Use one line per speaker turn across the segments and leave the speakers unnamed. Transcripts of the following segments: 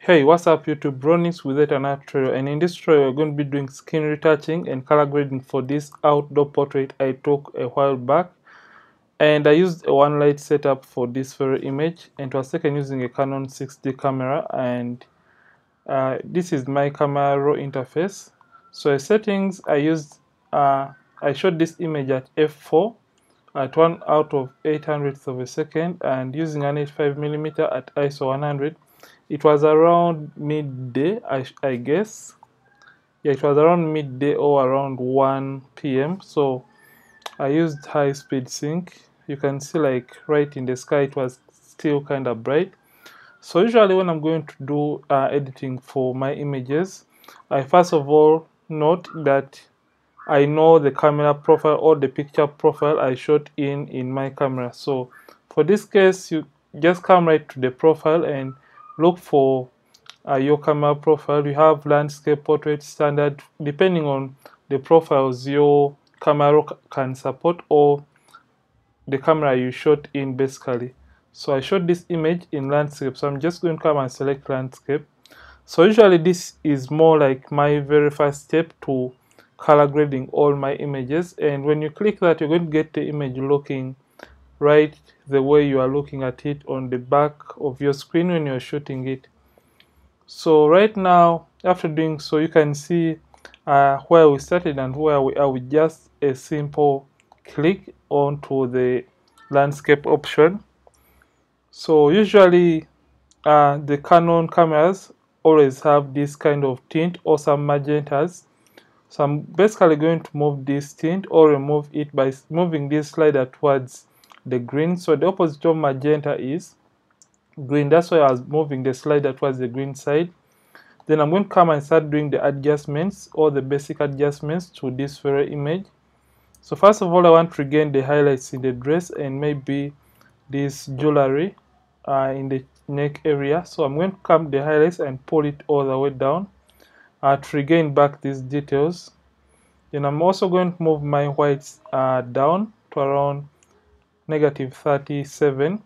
Hey, what's up YouTube? Ronnix with yet another tutorial and in this tutorial we're going to be doing skin retouching and color grading for this outdoor portrait I took a while back. And I used a one light setup for this very image. And was taken using a Canon 6D camera. And uh, this is my camera raw interface. So as settings I used uh, I shot this image at f4 at 1 out of 8 hundredths of a second. And using an 85mm at ISO 100 it was around midday I, I guess. Yeah it was around midday or around 1 p.m so I used high speed sync. You can see like right in the sky it was still kind of bright. So usually when I'm going to do uh, editing for my images I first of all note that I know the camera profile or the picture profile I shot in in my camera. So for this case you just come right to the profile and look for uh, your camera profile. You have landscape, portrait, standard, depending on the profiles your camera can support or the camera you shot in basically. So I shot this image in landscape. So I'm just going to come and select landscape. So usually this is more like my very first step to color grading all my images. And when you click that, you're going to get the image looking right the way you are looking at it on the back of your screen when you're shooting it. So right now after doing so you can see uh, where we started and where we are with just a simple click onto the landscape option. So usually uh, the Canon cameras always have this kind of tint or some magentas so I'm basically going to move this tint or remove it by moving this slider towards the green. So the opposite of magenta is green. That's why I was moving the slider towards the green side. Then I'm going to come and start doing the adjustments or the basic adjustments to this very image. So first of all, I want to regain the highlights in the dress and maybe this jewelry uh, in the neck area. So I'm going to come the highlights and pull it all the way down uh, to regain back these details. Then I'm also going to move my whites uh, down to around negative 37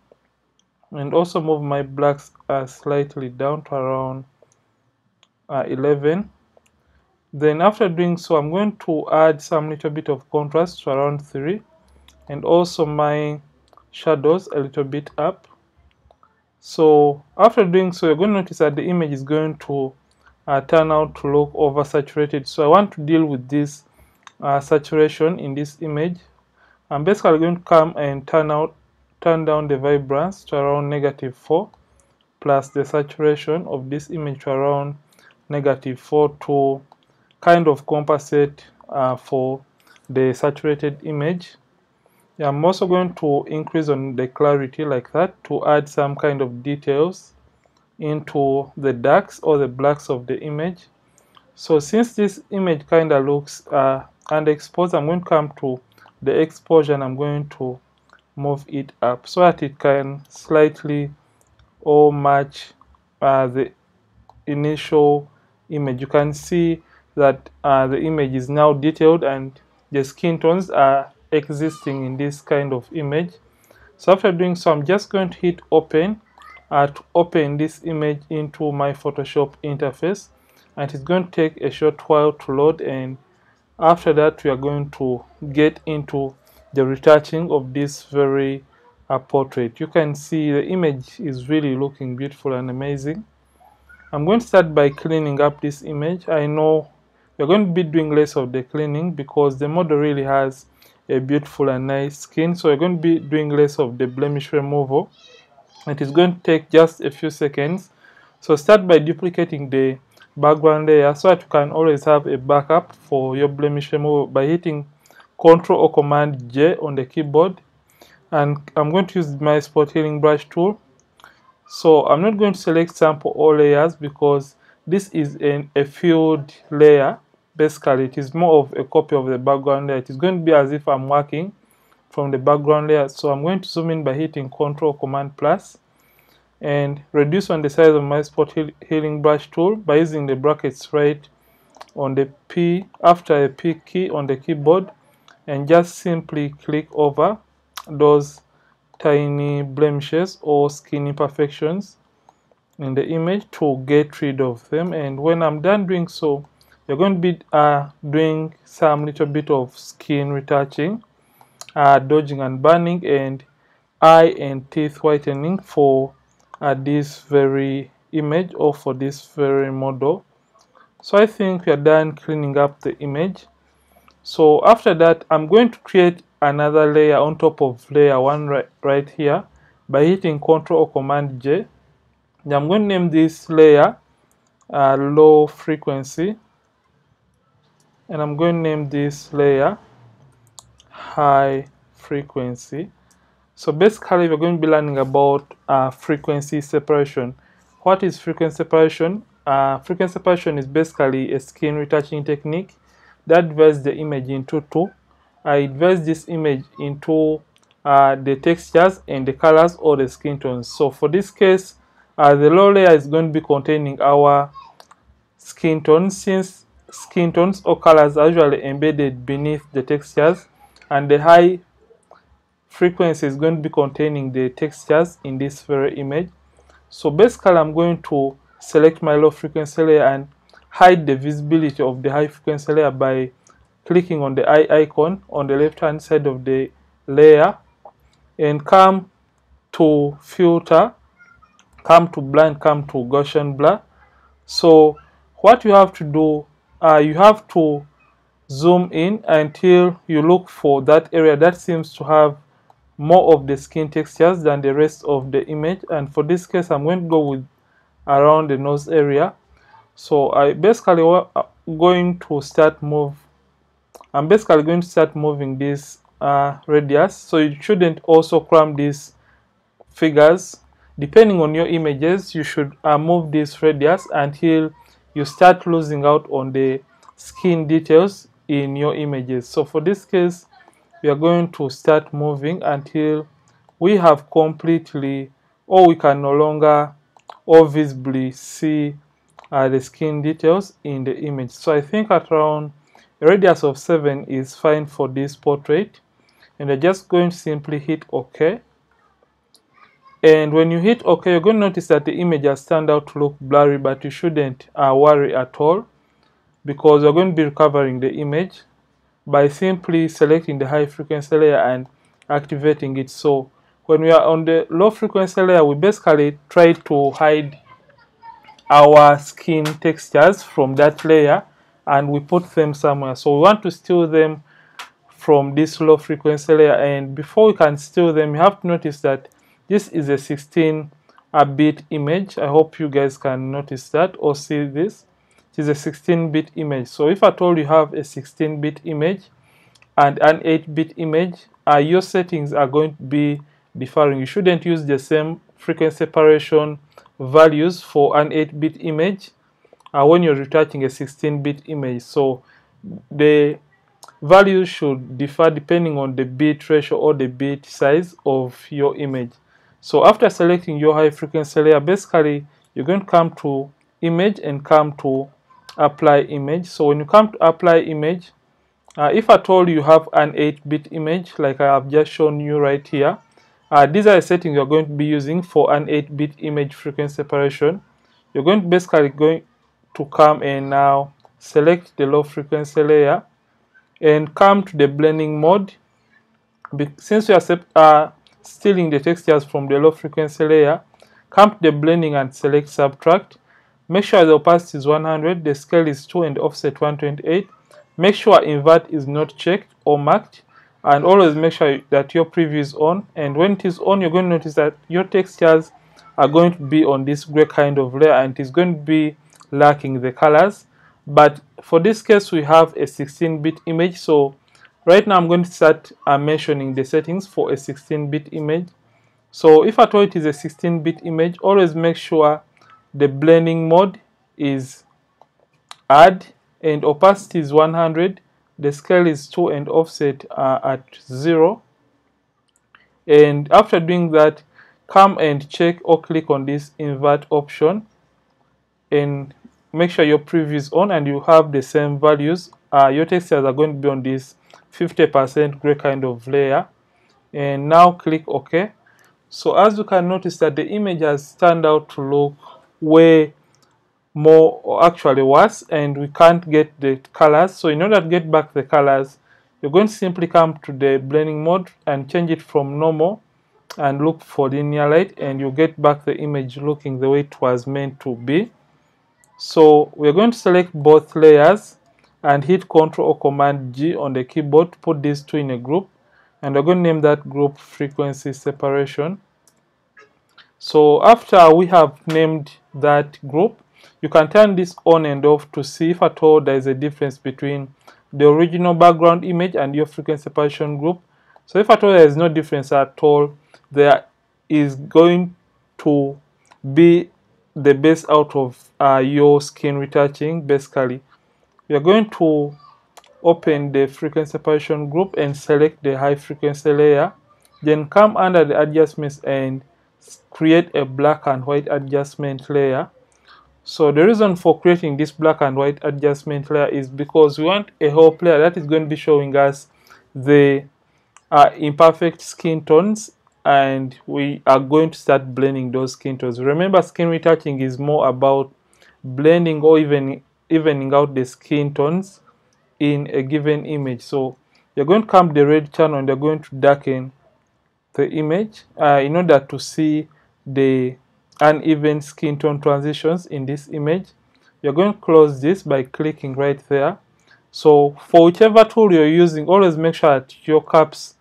and also move my blacks uh, slightly down to around uh, 11 then after doing so I'm going to add some little bit of contrast to around 3 and also my shadows a little bit up. So after doing so you're going to notice that the image is going to uh, turn out to look oversaturated. So I want to deal with this uh, saturation in this image I'm basically going to come and turn out turn down the vibrance to around negative 4 plus the saturation of this image to around negative 4 to kind of compensate uh, for the saturated image. I'm also going to increase on the clarity like that to add some kind of details into the darks or the blacks of the image. So since this image kind of looks uh, underexposed, I'm going to come to the exposure and I'm going to move it up so that it can slightly or match uh, the initial image. You can see that uh, the image is now detailed and the skin tones are existing in this kind of image. So after doing so I'm just going to hit open uh, to open this image into my Photoshop interface. And it's going to take a short while to load and after that we are going to get into the retouching of this very uh, portrait. You can see the image is really looking beautiful and amazing. I'm going to start by cleaning up this image. I know we're going to be doing less of the cleaning because the model really has a beautiful and nice skin. So we're going to be doing less of the blemish removal. It is going to take just a few seconds. So start by duplicating the background layer so that you can always have a backup for your blemish removal by hitting Ctrl or Command J on the keyboard. And I'm going to use my spot healing brush tool. So I'm not going to select sample all layers because this is an, a filled layer. Basically it is more of a copy of the background layer. It is going to be as if I'm working from the background layer. So I'm going to zoom in by hitting Ctrl Command plus and reduce on the size of my spot healing brush tool by using the brackets right on the P after a P key on the keyboard and just simply click over those tiny blemishes or skin imperfections in the image to get rid of them. And when I'm done doing so you're going to be uh, doing some little bit of skin retouching uh, dodging and burning and eye and teeth whitening for uh, this very image or for this very model. So I think we are done cleaning up the image. So after that I'm going to create another layer on top of layer 1 right, right here by hitting Ctrl or Command J. I'm going to name this layer uh, low frequency. And I'm going to name this layer high frequency so basically we're going to be learning about uh, frequency separation. What is frequency separation? Uh, frequency separation is basically a skin retouching technique that divides the image into two. I divides this image into uh, the textures and the colors or the skin tones. So for this case uh, the low layer is going to be containing our skin tones since skin tones or colors are usually embedded beneath the textures and the high frequency is going to be containing the textures in this very image. So basically I'm going to select my low frequency layer and hide the visibility of the high frequency layer by clicking on the eye icon on the left hand side of the layer and come to filter come to blend come to Gaussian blur. So what you have to do uh, you have to zoom in until you look for that area that seems to have more of the skin textures than the rest of the image. And for this case I'm going to go with around the nose area. So I basically uh, going to start move I'm basically going to start moving this uh, radius. So you shouldn't also cram these figures. Depending on your images you should uh, move this radius until you start losing out on the skin details in your images. So for this case we are going to start moving until we have completely or we can no longer or visibly see uh, the skin details in the image. So I think at around a radius of 7 is fine for this portrait. And you're just going to simply hit OK. And when you hit OK you're going to notice that the image has turned out to look blurry but you shouldn't uh, worry at all because you're going to be recovering the image by simply selecting the high frequency layer and activating it. So when we are on the low frequency layer we basically try to hide our skin textures from that layer and we put them somewhere. So we want to steal them from this low frequency layer. And before we can steal them you have to notice that this is a 16 a bit image. I hope you guys can notice that or see this is a 16 bit image so if at all you have a 16 bit image and an 8 bit image uh, your settings are going to be differing you shouldn't use the same frequency separation values for an 8 bit image uh, when you're retouching a 16-bit image. So the values should differ depending on the bit ratio or the bit size of your image. So after selecting your high frequency layer, basically you're going to come to image and come to apply image. So when you come to apply image, uh, if at all you have an 8-bit image like I have just shown you right here, uh, these are the settings you're going to be using for an 8-bit image frequency separation. You're going to basically going to come and now select the low frequency layer and come to the blending mode since we are uh, stealing the textures from the low frequency layer come to the blending and select subtract make sure the opacity is 100 the scale is 2 and offset 128 make sure invert is not checked or marked and always make sure that your preview is on. And when it is on you're going to notice that your textures are going to be on this gray kind of layer and it's going to be lacking the colors. But for this case we have a 16-bit image. So right now I'm going to start uh, mentioning the settings for a 16-bit image. So if at all it is a 16-bit image always make sure the blending mode is add and opacity is 100 the scale is 2 and offset uh, at 0 and after doing that come and check or click on this invert option and make sure your preview is on and you have the same values. Uh, your textures are going to be on this 50% gray kind of layer. And now click OK. So as you can notice that the image has turned out to look way more or actually worse and we can't get the colors. So in order to get back the colors you're going to simply come to the blending mode and change it from normal and look for linear light and you get back the image looking the way it was meant to be. So we're going to select both layers and hit Ctrl or Command G on the keyboard to put these two in a group and we're going to name that group frequency separation. So after we have named that group. You can turn this on and off to see if at all there is a difference between the original background image and your frequency separation group. So if at all there is no difference at all there is going to be the base out of uh, your skin retouching basically. We are going to open the frequency separation group and select the high frequency layer then come under the adjustments and create a black and white adjustment layer so the reason for creating this black and white adjustment layer is because we want a whole layer that is going to be showing us the uh, imperfect skin tones and we are going to start blending those skin tones. Remember skin retouching is more about blending or even evening out the skin tones in a given image. So you're going to come the red channel and you're going to darken the image uh, in order to see the uneven skin tone transitions in this image. You're going to close this by clicking right there. So for whichever tool you're using, always make sure that your caps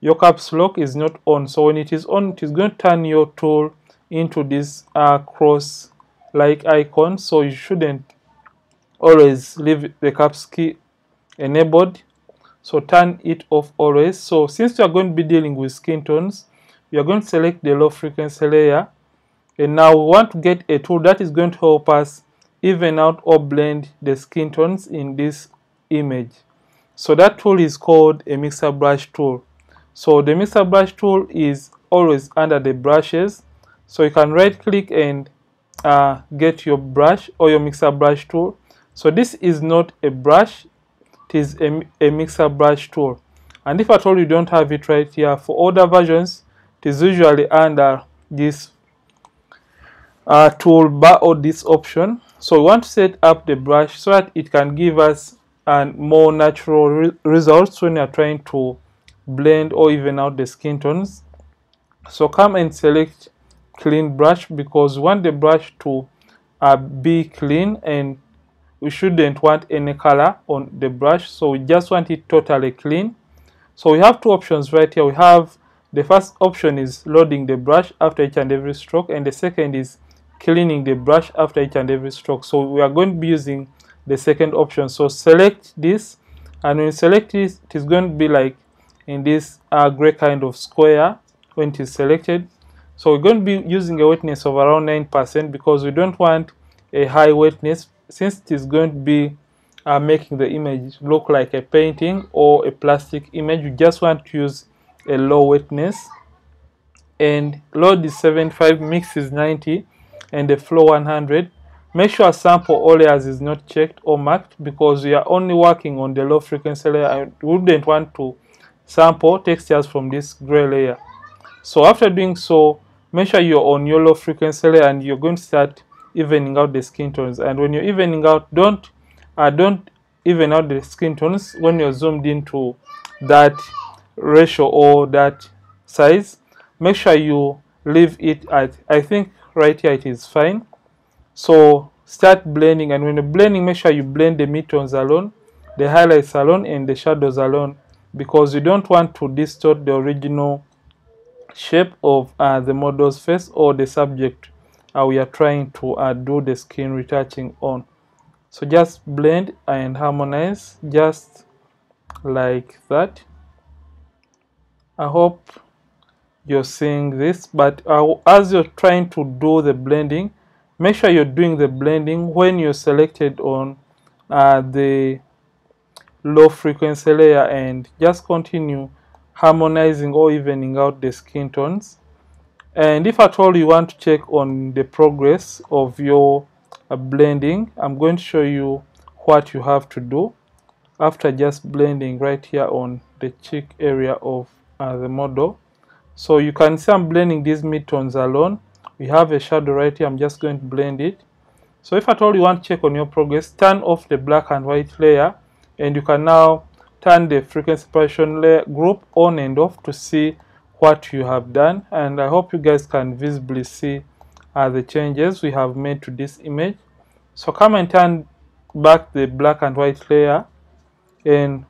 your caps lock is not on. So when it is on, it is going to turn your tool into this uh, cross like icon. So you shouldn't always leave the caps key enabled so turn it off always. So since you are going to be dealing with skin tones you are going to select the low frequency layer. And now we want to get a tool that is going to help us even out or blend the skin tones in this image. So that tool is called a mixer brush tool. So the mixer brush tool is always under the brushes. So you can right click and uh, get your brush or your mixer brush tool. So this is not a brush, is a, a mixer brush tool. And if at all you don't have it right here, for older versions, it is usually under this uh, toolbar or this option. So we want to set up the brush so that it can give us uh, more natural re results when you're trying to blend or even out the skin tones. So come and select clean brush because we want the brush to uh, be clean and we shouldn't want any color on the brush so we just want it totally clean. So we have two options right here. We have the first option is loading the brush after each and every stroke and the second is cleaning the brush after each and every stroke. So we are going to be using the second option. So select this and when you select this it is going to be like in this uh, gray kind of square when it is selected. So we're going to be using a wetness of around 9% because we don't want a high wetness since it is going to be uh, making the image look like a painting or a plastic image you just want to use a low wetness and load is 75 mix is 90 and the flow 100 make sure sample all layers is not checked or marked because we are only working on the low frequency layer. I wouldn't want to sample textures from this gray layer. So after doing so make sure you're on your low frequency layer and you're going to start evening out the skin tones. And when you're evening out don't uh, don't even out the skin tones when you're zoomed into that ratio or that size. Make sure you leave it at I think right here it is fine. So start blending. And when you're blending make sure you blend the midtones alone the highlights alone and the shadows alone. Because you don't want to distort the original shape of uh, the model's face or the subject uh, we are trying to uh, do the skin retouching on. So just blend and harmonize just like that. I hope you're seeing this but uh, as you're trying to do the blending make sure you're doing the blending when you're selected on uh, the low frequency layer and just continue harmonizing or evening out the skin tones and if at all you want to check on the progress of your uh, blending I'm going to show you what you have to do after just blending right here on the cheek area of uh, the model. So you can see I'm blending these midtones alone. We have a shadow right here. I'm just going to blend it. So if at all you want to check on your progress turn off the black and white layer and you can now turn the frequency separation layer group on and off to see what you have done and i hope you guys can visibly see uh, the changes we have made to this image. So come and turn back the black and white layer and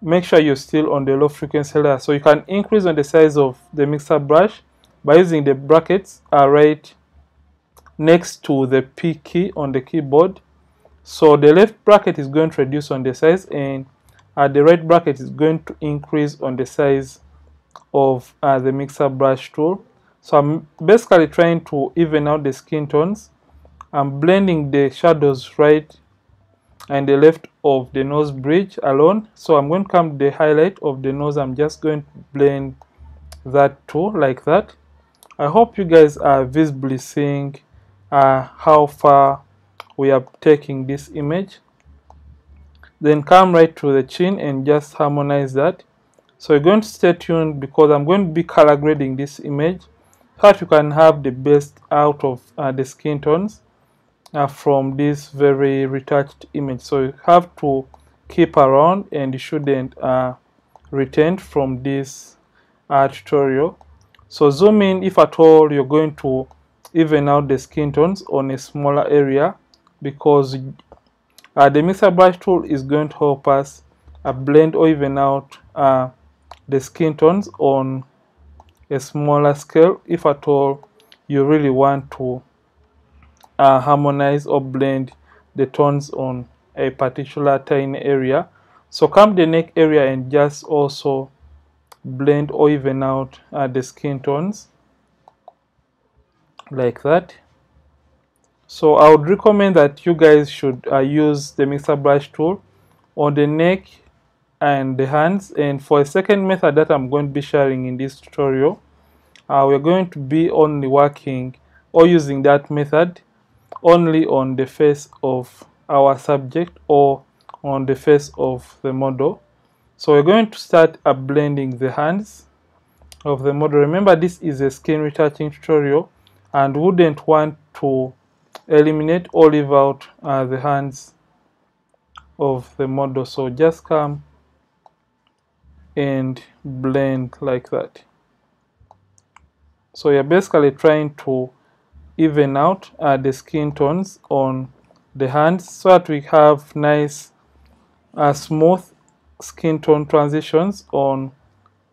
make sure you're still on the low frequency layer. So you can increase on the size of the mixer brush by using the brackets uh, right next to the P key on the keyboard. So the left bracket is going to reduce on the size and uh, the right bracket is going to increase on the size of uh, the mixer brush tool. So I'm basically trying to even out the skin tones. I'm blending the shadows right and the left of the nose bridge alone. So I'm going to come to the highlight of the nose. I'm just going to blend that too like that. I hope you guys are visibly seeing uh, how far we are taking this image. Then come right to the chin and just harmonize that so you're going to stay tuned because I'm going to be color grading this image so that you can have the best out of uh, the skin tones uh, from this very retouched image. So you have to keep around and you shouldn't uh, retain from this uh, tutorial. So zoom in if at all you're going to even out the skin tones on a smaller area because uh, the mixer brush tool is going to help us uh, blend or even out the skin tones on a smaller scale if at all you really want to uh, harmonize or blend the tones on a particular tiny area. So come the neck area and just also blend or even out uh, the skin tones like that. So I would recommend that you guys should uh, use the mixer brush tool on the neck and the hands and for a second method that I'm going to be sharing in this tutorial uh, we're going to be only working or using that method only on the face of our subject or on the face of the model. So we're going to start blending the hands of the model. Remember this is a skin retouching tutorial and wouldn't want to eliminate or leave out uh, the hands of the model. So just come and blend like that. So you're basically trying to even out uh, the skin tones on the hands so that we have nice uh, smooth skin tone transitions on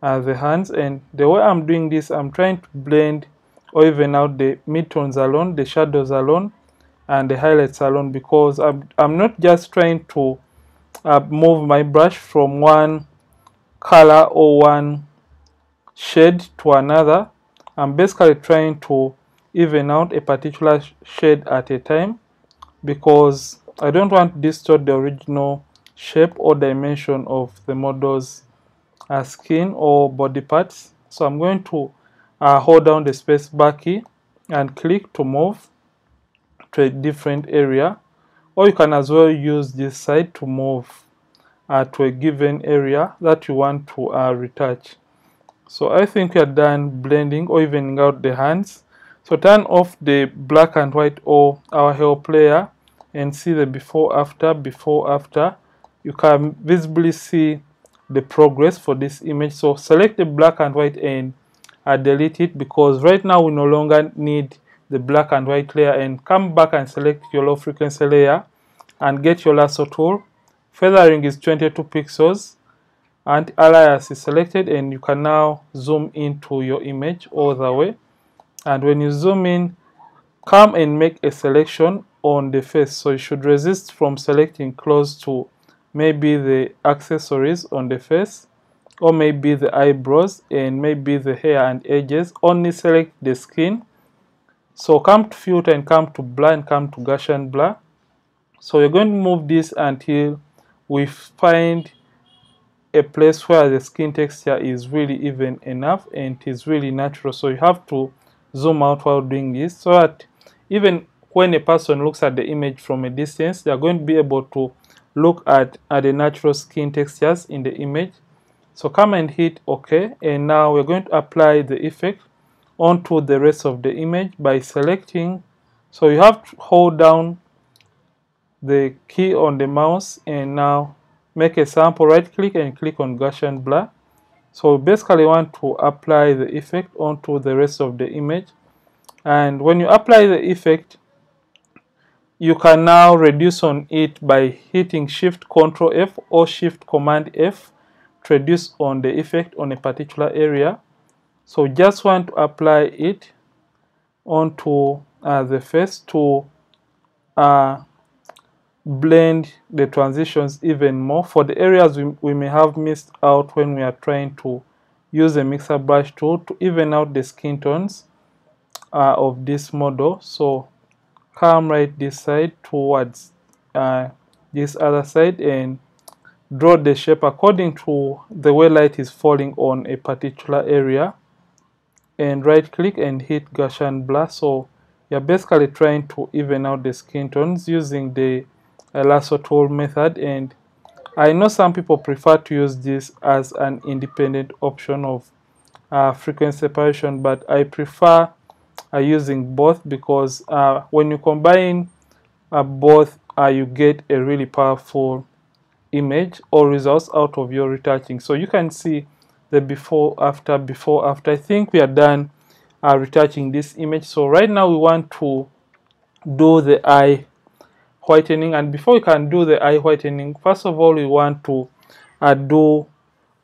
uh, the hands. And the way I'm doing this I'm trying to blend or even out the midtones alone the shadows alone and the highlights alone because I'm, I'm not just trying to uh, move my brush from one color or one shade to another. I'm basically trying to even out a particular shade at a time because I don't want to distort the original shape or dimension of the model's uh, skin or body parts. So I'm going to uh, hold down the space bar key and click to move to a different area. Or you can as well use this side to move uh, to a given area that you want to uh, retouch. So I think we are done blending or evening out the hands. So turn off the black and white or our help layer and see the before after before after. You can visibly see the progress for this image. So select the black and white and uh, delete it because right now we no longer need the black and white layer. And come back and select your low frequency layer and get your lasso tool feathering is 22 pixels and alias is selected and you can now zoom into your image all the way. And when you zoom in come and make a selection on the face. So you should resist from selecting close to maybe the accessories on the face or maybe the eyebrows and maybe the hair and edges. Only select the skin. So come to filter and come to blur and come to Gaussian blur. So you're going to move this until we find a place where the skin texture is really even enough and it is really natural. So you have to zoom out while doing this so that even when a person looks at the image from a distance they are going to be able to look at, at the natural skin textures in the image. So come and hit ok. And now we're going to apply the effect onto the rest of the image by selecting. So you have to hold down the key on the mouse and now make a sample. Right click and click on Gaussian blur. So basically want to apply the effect onto the rest of the image. And when you apply the effect you can now reduce on it by hitting shift Ctrl F or shift command F to reduce on the effect on a particular area. So just want to apply it onto uh, the face to uh, blend the transitions even more for the areas we, we may have missed out when we are trying to use a mixer brush tool to even out the skin tones uh, of this model. So come right this side towards uh, this other side and draw the shape according to the way light is falling on a particular area. And right click and hit Gaussian blur. So you're basically trying to even out the skin tones using the tool method and I know some people prefer to use this as an independent option of uh, frequency separation but I prefer uh, using both because uh, when you combine uh, both uh, you get a really powerful image or results out of your retouching. So you can see the before after before after. I think we are done uh, retouching this image. So right now we want to do the eye whitening. And before we can do the eye whitening first of all we want to uh, do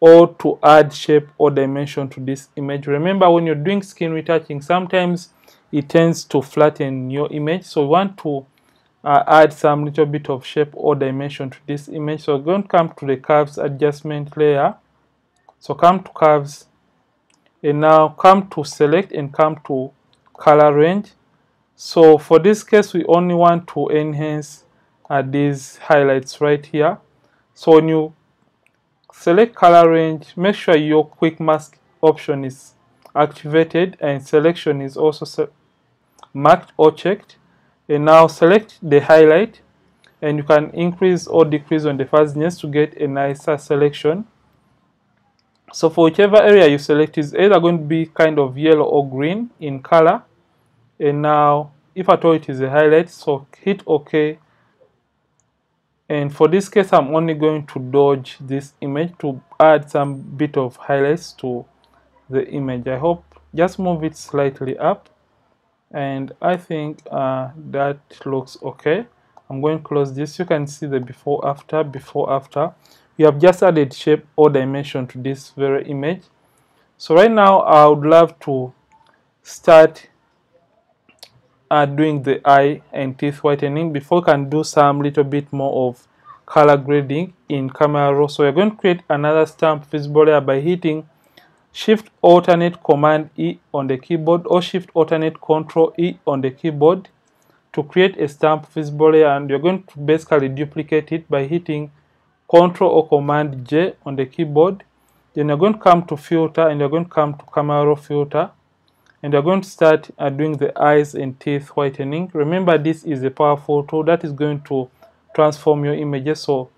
or to add shape or dimension to this image. Remember when you're doing skin retouching sometimes it tends to flatten your image. So we want to uh, add some little bit of shape or dimension to this image. So we're going to come to the curves adjustment layer. So come to curves. And now come to select and come to color range so for this case, we only want to enhance uh, these highlights right here. So when you select color range, make sure your quick mask option is activated and selection is also marked or checked. And now select the highlight and you can increase or decrease on the fuzziness to get a nicer selection. So for whichever area you select is either going to be kind of yellow or green in color and now if at all it is a highlight so hit ok. And for this case I'm only going to dodge this image to add some bit of highlights to the image. I hope just move it slightly up. And I think uh, that looks okay I'm going to close this. You can see the before after before after. We have just added shape or dimension to this very image. So right now I would love to start uh, doing the eye and teeth whitening. Before we can do some little bit more of color grading in camera raw so we're going to create another stamp visible layer by hitting shift alternate command E on the keyboard or shift alternate control E on the keyboard to create a stamp visible layer and you're going to basically duplicate it by hitting control or command J on the keyboard. Then you're going to come to filter and you're going to come to camera raw filter and you're going to start uh, doing the eyes and teeth whitening. Remember this is a powerful tool that is going to transform your images. So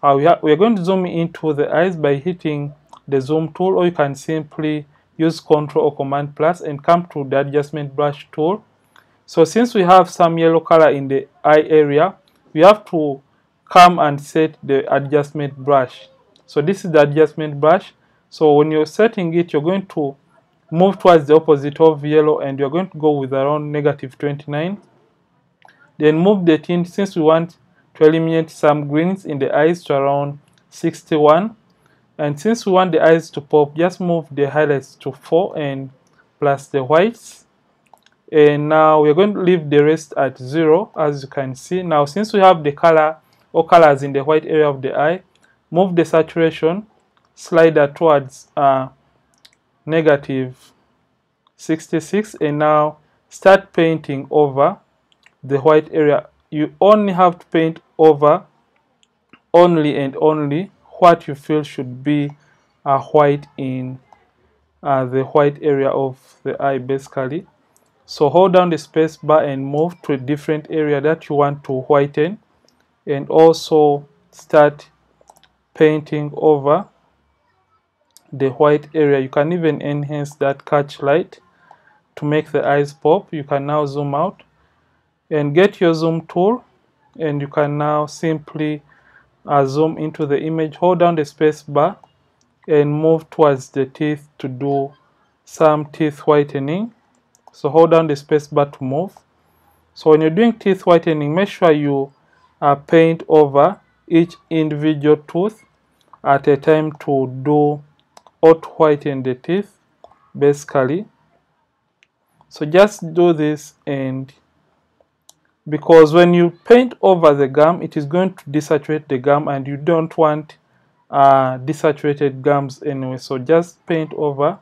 uh, we, we are going to zoom into the eyes by hitting the zoom tool or you can simply use control or command plus and come to the adjustment brush tool. So since we have some yellow color in the eye area we have to come and set the adjustment brush. So this is the adjustment brush. So when you're setting it you're going to move towards the opposite of yellow and you're going to go with around negative 29 then move the tint since we want to eliminate some greens in the eyes to around 61 and since we want the eyes to pop just move the highlights to 4 and plus the whites. And now we're going to leave the rest at 0 as you can see. Now since we have the color or colors in the white area of the eye move the saturation slider towards uh, negative 66 and now start painting over the white area. You only have to paint over only and only what you feel should be a white in uh, the white area of the eye basically. So hold down the space bar and move to a different area that you want to whiten. And also start painting over the white area. You can even enhance that catch light to make the eyes pop. You can now zoom out and get your zoom tool and you can now simply uh, zoom into the image hold down the space bar and move towards the teeth to do some teeth whitening. So hold down the space bar to move. So when you're doing teeth whitening make sure you uh, paint over each individual tooth at a time to do auto whiten the teeth basically. So just do this and because when you paint over the gum it is going to desaturate the gum and you don't want uh, desaturated gums anyway. So just paint over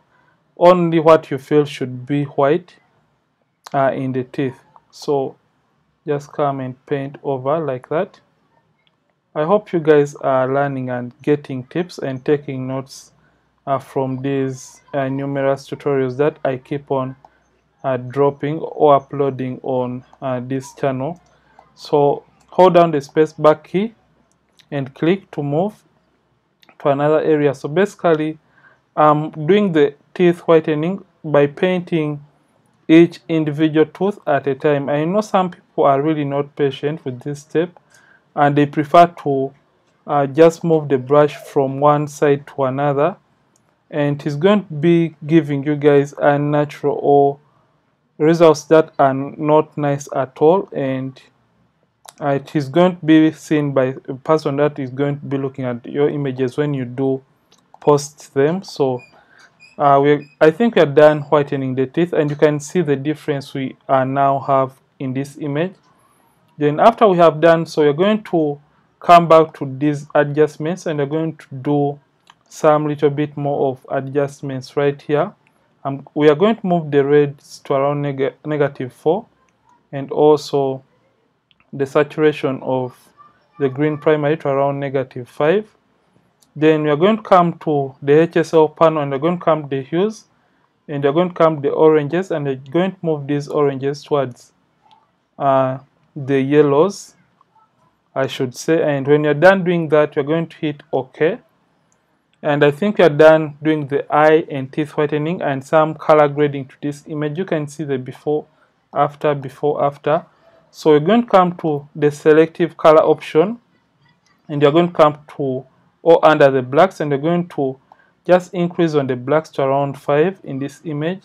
only what you feel should be white uh, in the teeth. So just come and paint over like that. I hope you guys are learning and getting tips and taking notes from these uh, numerous tutorials that I keep on uh, dropping or uploading on uh, this channel. So hold down the space bar key and click to move to another area. So basically I'm doing the teeth whitening by painting each individual tooth at a time. I know some people are really not patient with this step and they prefer to uh, just move the brush from one side to another and it's going to be giving you guys a natural or results that are not nice at all and it is going to be seen by a person that is going to be looking at your images when you do post them. So uh, we I think we are done whitening the teeth and you can see the difference we are now have in this image. Then after we have done so we are going to come back to these adjustments and we are going to do some little bit more of adjustments right here. Um, we are going to move the reds to around neg negative 4 and also the saturation of the green primary to around negative 5 then we are going to come to the HSL panel and we're going to come the hues and we are going to come the oranges and we are going to move these oranges towards uh, the yellows I should say. And when you're done doing that you're going to hit OK and I think we are done doing the eye and teeth whitening and some color grading to this image. You can see the before after before after. So we're going to come to the selective color option and you're going to come to or under the blacks and you're going to just increase on the blacks to around 5 in this image.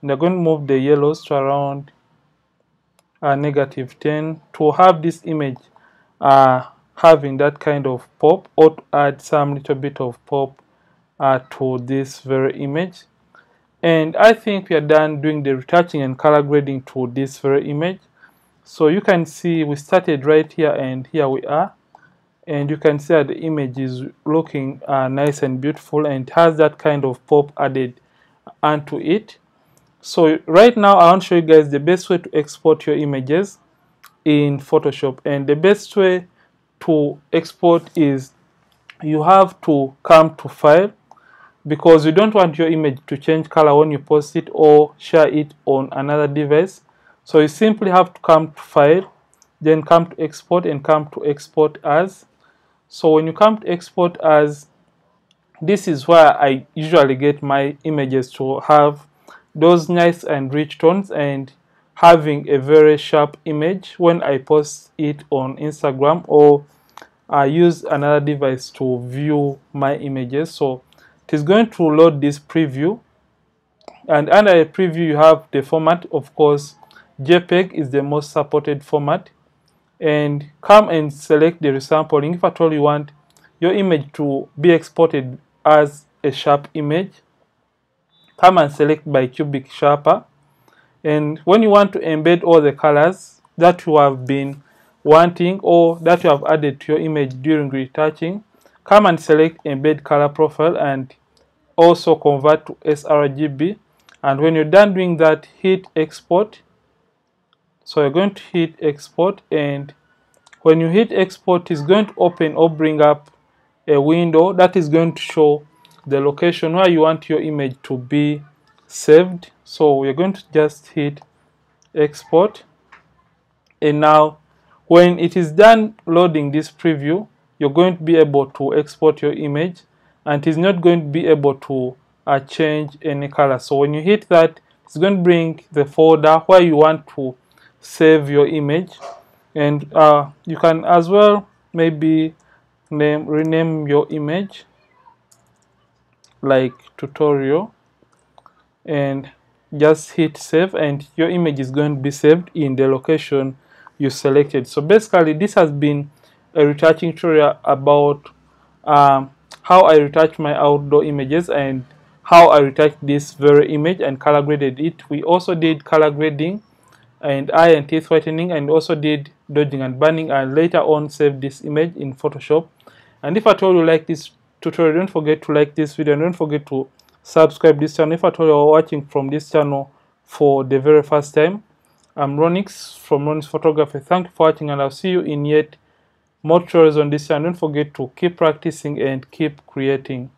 And you're going to move the yellows to around uh, negative 10 to have this image uh, having that kind of pop or to add some little bit of pop uh, to this very image. And I think we are done doing the retouching and color grading to this very image. So you can see we started right here and here we are. And you can see that the image is looking uh, nice and beautiful and has that kind of pop added onto it. So right now I want to show you guys the best way to export your images in Photoshop. And the best way to export is you have to come to file because you don't want your image to change color when you post it or share it on another device. So you simply have to come to file then come to export and come to export as. So when you come to export as this is where I usually get my images to have those nice and rich tones and having a very sharp image when I post it on Instagram or I use another device to view my images. So it is going to load this preview. And under a preview you have the format. Of course JPEG is the most supported format. And come and select the resampling. If at all you want your image to be exported as a sharp image come and select bicubic sharper and when you want to embed all the colors that you have been wanting or that you have added to your image during retouching come and select embed color profile and also convert to sRGB and when you're done doing that hit export. So you're going to hit export and when you hit export it's going to open or bring up a window that is going to show the location where you want your image to be saved. So we're going to just hit export. And now when it is done loading this preview you're going to be able to export your image. And it is not going to be able to uh, change any color. So when you hit that it's going to bring the folder where you want to save your image. And uh, you can as well maybe name rename your image. Like tutorial and just hit save and your image is going to be saved in the location you selected so basically this has been a retouching tutorial about um, how I retouch my outdoor images and how I retouched this very image and color graded it. We also did color grading and eye and teeth whitening and also did dodging and burning and later on saved this image in Photoshop. And if at all you like this tutorial, don't forget to like this video and don't forget to subscribe this channel. If at all you're watching from this channel for the very first time, I'm Ronnix from Ronnix Photography. Thank you for watching and I'll see you in yet more tutorials on this channel. Don't forget to keep practicing and keep creating.